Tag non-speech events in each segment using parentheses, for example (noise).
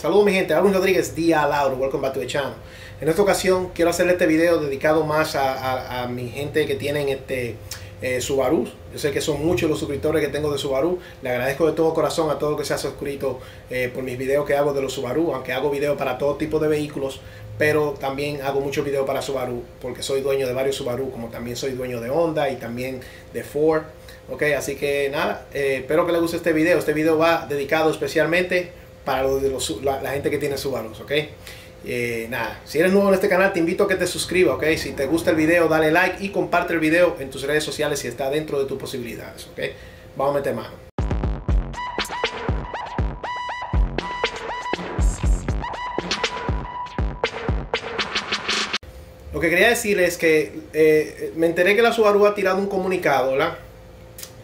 Saludos mi gente, Alvin Rodríguez, Día Lauro, welcome back to the channel. En esta ocasión quiero hacerle este video dedicado más a, mi gente que tienen este eh, Subaru. Yo sé que son muchos los suscriptores que tengo de Subaru. Le agradezco de todo corazón a todo que se ha suscrito eh, por mis videos que hago de los Subaru, aunque hago videos para todo tipo de vehículos, pero también hago muchos videos para Subaru porque soy dueño de varios Subaru, como también soy dueño de Honda y también de Ford. Ok, así que nada, eh, espero que les guste este video. Este video va dedicado especialmente para de la, gente que tiene Subaru, ok. Eh, nada, si eres nuevo en este canal te invito a que te suscribas, ok. Si te gusta el video dale like y comparte el video en tus redes sociales si está dentro de tus posibilidades, ok. Vamos a meter mano. Lo que quería decirles es que eh, me enteré que la Subaru ha tirado un comunicado, ¿verdad?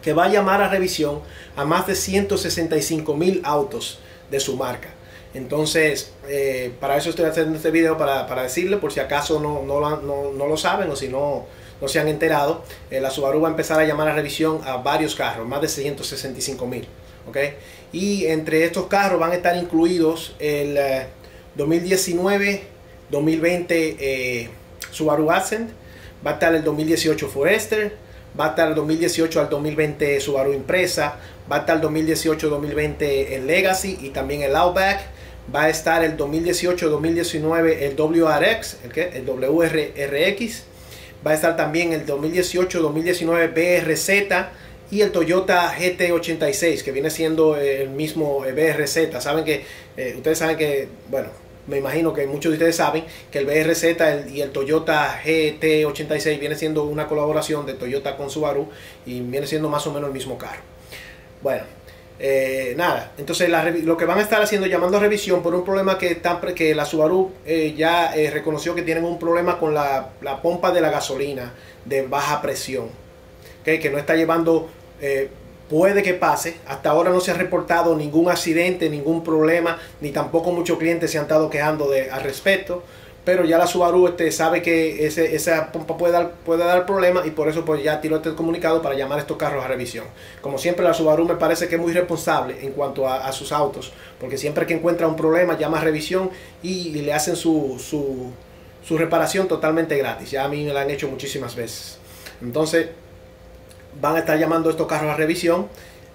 que va a llamar a revisión a más de 165 mil autos de su marca. Entonces, eh, para eso estoy haciendo este video, para, para decirle, por si acaso no, no, no, no, lo saben o si no, no se han enterado, eh, la Subaru va a empezar a llamar a revisión a varios carros, más de 165 mil. ¿okay? Y entre estos carros van a estar incluidos el 2019, eh, 2020 Subaru Ascent, va a estar el 2018 Forester, va a estar el 2018 al 2020 Subaru Impresa, va a estar el 2018-2020 el Legacy y también el Outback, va a estar el 2018-2019 el WRX, el, el WRX, va a estar también el 2018-2019 BRZ y el Toyota GT86 que viene siendo el mismo BRZ. Saben que, eh, ustedes saben que, bueno, me imagino que muchos de ustedes saben que el BRZ y el Toyota GT86 viene siendo una colaboración de Toyota con Subaru y viene siendo más o menos el mismo carro. Bueno, eh, nada, entonces lo que van a estar haciendo llamando a revisión por un problema que, que la Subaru eh, ya eh, reconoció que tienen un problema con la, pompa de la gasolina de baja presión, que no está llevando puede que pase. Hasta ahora no se ha reportado ningún accidente, ningún problema, ni tampoco muchos clientes se han estado quejando de, al respecto. Pero ya la Subaru este, sabe que esa pompa puede dar, puede problemas y por eso pues ya tiró este comunicado para llamar a estos carros a revisión. Como siempre la Subaru me parece que es muy responsable en cuanto a, sus autos, porque siempre que encuentra un problema llama a revisión y, le hacen su, su, su reparación totalmente gratis. Ya a mí me la han hecho muchísimas veces. Entonces, van a estar llamando estos carros a revisión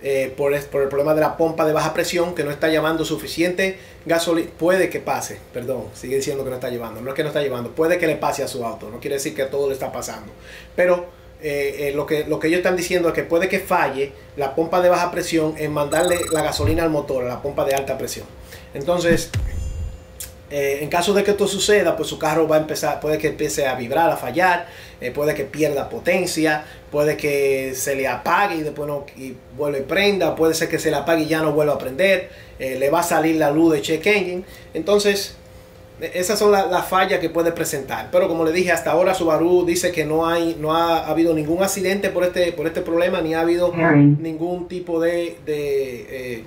eh, por, el, problema de la pompa de baja presión que no está llevando suficiente gasolina. Puede que pase, perdón, sigue diciendo que no está llevando. No es que no está llevando, puede que le pase a su auto. No quiere decir que todo le está pasando. Pero eh, eh, lo, que, lo que ellos están diciendo es que puede que falle la pompa de baja presión en mandarle la gasolina al motor, a la pompa de alta presión. Entonces, en caso de que esto suceda, pues su carro va a empezar, puede que empiece a vibrar, a fallar, puede que pierda potencia, puede que se le apague y después no y vuelve y prenda, puede ser que se le apague y ya no vuelva a prender, eh, le va a salir la luz de check engine. Entonces, e, esas son las fallas que puede presentar. Pero como le dije, hasta ahora Subaru dice que no hay, no ha, habido ningún accidente por este, por este problema, ni ha habido ningún tipo de, eh,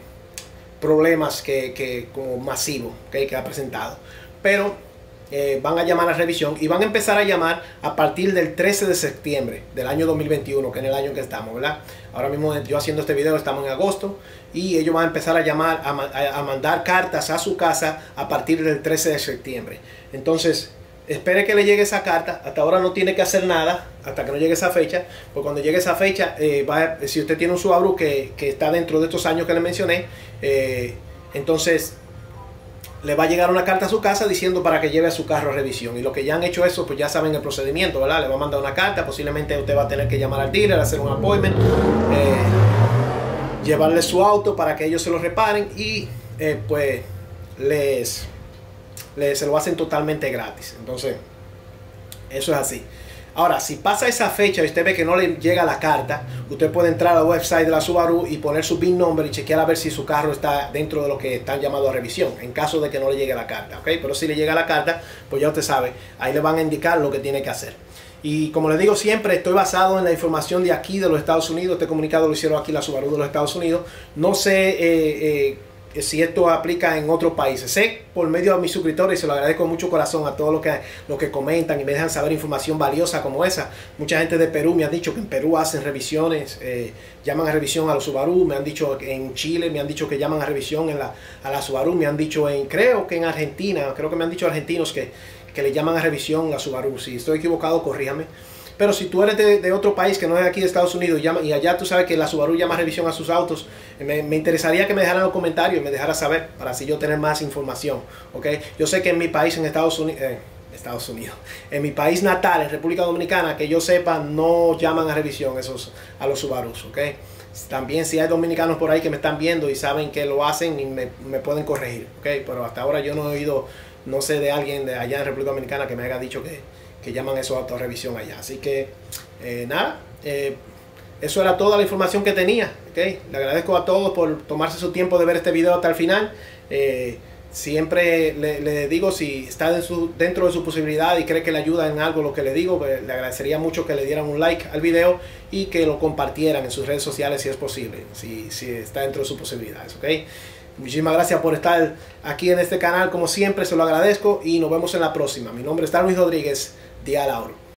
problemas que, que como masivo que ha presentado. Pero eh, van a llamar a revisión y van a empezar a llamar a partir del 13 de septiembre del año 2021, que es el año que estamos, ¿verdad? Ahora mismo yo haciendo este video estamos en agosto y ellos van a empezar a llamar, a, mandar cartas a su casa a partir del 13 de septiembre. Entonces, espere que le llegue esa carta. Hasta ahora no tiene que hacer nada hasta que no llegue esa fecha. Pues cuando llegue esa fecha, eh, si usted tiene un Subaru que, que, está dentro de estos años que le mencioné, eh, entonces le va a llegar una carta a su casa diciendo para que lleve a su carro a revisión. Y los que ya han hecho eso, pues ya saben el procedimiento, ¿verdad? Le va a mandar una carta, posiblemente usted va a tener que llamar al dealer, hacer un appointment, eh, llevarle su auto para que ellos se lo reparen y pues les, les, se lo hacen totalmente gratis. Entonces, eso es así. Ahora, si pasa esa fecha y usted ve que no le llega la carta, usted puede entrar al website de la Subaru y poner su PIN number y chequear a ver si su carro está dentro de lo que están llamado a revisión, en caso de que no le llegue la carta, ¿ok? Pero si le llega la carta, pues ya usted sabe, ahí le van a indicar lo que tiene que hacer. Y como les digo siempre, estoy basado en la información de aquí de los Estados Unidos. Este comunicado lo hicieron aquí la Subaru de los Estados Unidos. No sé eh, eh, si esto aplica en otros países. Sé por medio de mis suscriptores y se lo agradezco mucho corazón a todos los que, los que comentan y me dejan saber información valiosa como esa. Mucha gente de Perú me ha dicho que en Perú hacen revisiones, eh, llaman a revisión a los Subaru, me han dicho en Chile, me han dicho que llaman a revisión en la, a la Subaru, me han dicho en, creo que en Argentina, creo que me han dicho argentinos que, que le llaman a revisión a Subaru. Si estoy equivocado, corríjame. Pero si tú eres de, otro país que no es aquí de Estados Unidos y allá tú sabes que la Subaru llama revisión a sus autos, me, interesaría que me dejaran los comentarios y me dejaran saber para así yo tener más información. Yo sé que en mi país, en Estados Unidos, eh, Unidos, (laughs) en mi país natal, en República Dominicana, que yo sepa, no llaman a revisión esos, a los Subarus. ¿okay? También si hay dominicanos por ahí que me están viendo y saben que lo hacen y me, me pueden corregir. Pero hasta ahora yo no he oído, no sé de alguien de allá en República Dominicana que me haya dicho que que llaman eso autorrevisión allá. Así que eh, nada, eh, eso era toda la información que tenía. ¿okay? Le agradezco a todos por tomarse su tiempo de ver este video hasta el final. Eh, siempre le, digo si está dentro de su posibilidad y cree que le ayuda en algo lo que le digo, pues, le agradecería mucho que le dieran un like al video y que lo compartieran en sus redes sociales si es posible, si, está dentro de sus posibilidades. ¿okay? Muchísimas gracias por estar aquí en este canal, como siempre se lo agradezco y nos vemos en la próxima. Mi nombre es Luis Rodríguez. Día Lauro.